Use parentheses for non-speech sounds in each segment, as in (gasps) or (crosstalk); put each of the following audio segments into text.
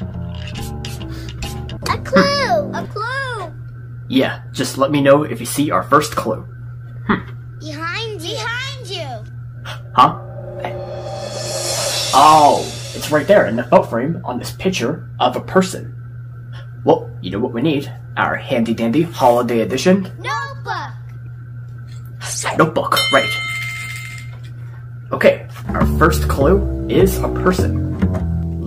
A clue! A clue! Yeah, just let me know if you see our first clue. Behind you. Behind you. Huh? Oh, it's right there in the photo frame on this picture of a person. Well, you know what we need? Our handy dandy holiday edition Notebook. notebook, right. Okay, our first clue is a person.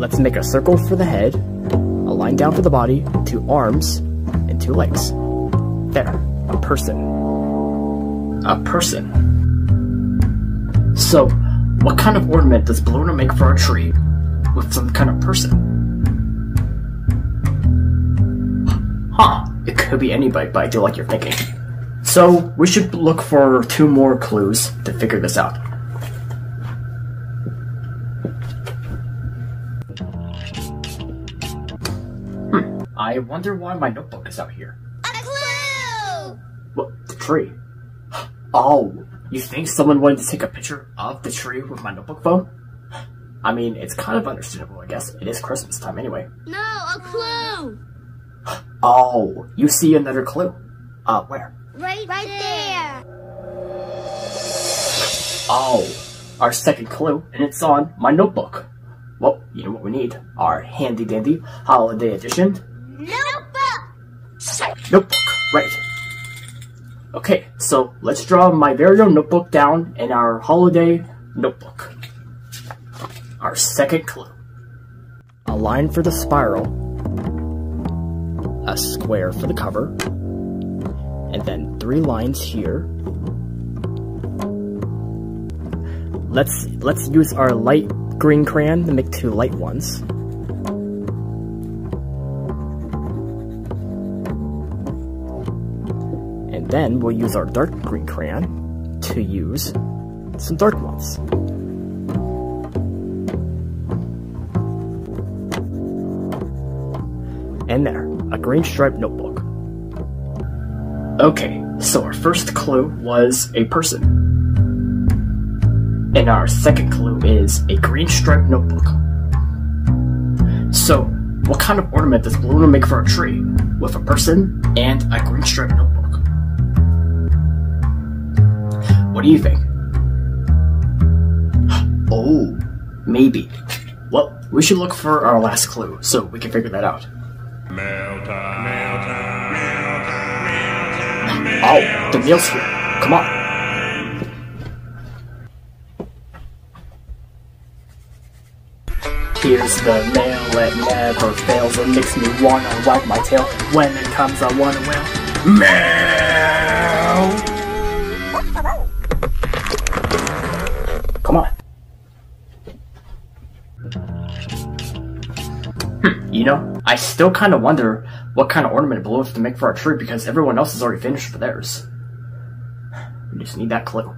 Let's make a circle for the head, a line down for the body, two arms, and two legs. There, a person. A person. So, what kind of ornament does Blue wanna make for our tree with some kind of person? Huh, it could be anybody, but I do like your thinking. So, we should look for two more clues to figure this out. I wonder why my notebook is out here. A clue. What, the tree? (gasps) Oh, you think someone wanted to take a picture of the tree with my notebook phone? I mean, it's kind of understandable, I guess. It is Christmas time anyway. No, a clue. (gasps) Oh, you see another clue. Uh, where? Right, right there. Oh, our second clue, and it's on my notebook. Well, you know what we need? Our handy dandy holiday edition Notebook. notebook, right. Okay, so let's draw my very own notebook down in our holiday notebook. Our second clue. A line for the spiral, a square for the cover, and then three lines here. Let's let's use our light green crayon to make two light ones. Then we'll use our dark green crayon to use some dark ones. And there, a green striped notebook. Okay, so our first clue was a person. And our second clue is a green striped notebook. So, what kind of ornament does Blue wanna make for a tree with a person and a green striped notebook? What do you think? (gasps) Oh, maybe. Well, we should look for our last clue so we can figure that out. Oh, the mail's here. Come on. Here's the mail, it never fails. It makes me wanna wag my tail. When it comes, I wanna wail. Mail! Hmm, you know, I still kind of wonder what kind of ornament Blue wants to make for our tree because everyone else is already finished for theirs. We just need that clue.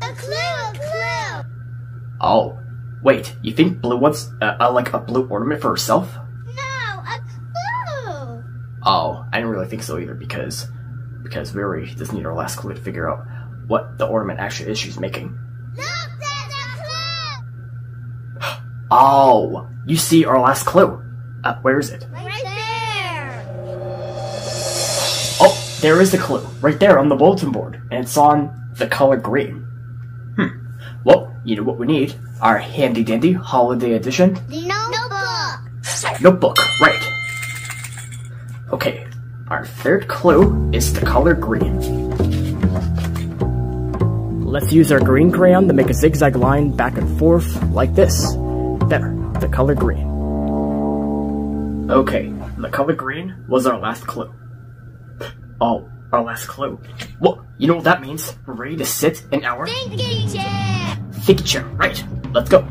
A clue. A clue. Oh, wait, you think Blue wants uh, uh, like a blue ornament for herself? No, a clue. Oh, I didn't really think so either because because we already just need our last clue to figure out what the ornament actually is she's making. Look, there's a clue. Oh, you see our last clue. Uh, where is it? Right there. Oh, there is the clue. Right there on the bulletin board. And it's on the color green. Hmm. Well, you know what we need? Our handy dandy holiday edition notebook. notebook. Right. Okay. Our third clue is the color green. Let's use our green crayon to make a zigzag line back and forth like this. There, the color green. Okay, the color green was our last clue. Oh, our last clue. Well, you know what that means? We're ready to sit in our Thinking chair. thinking chair. Right, let's go.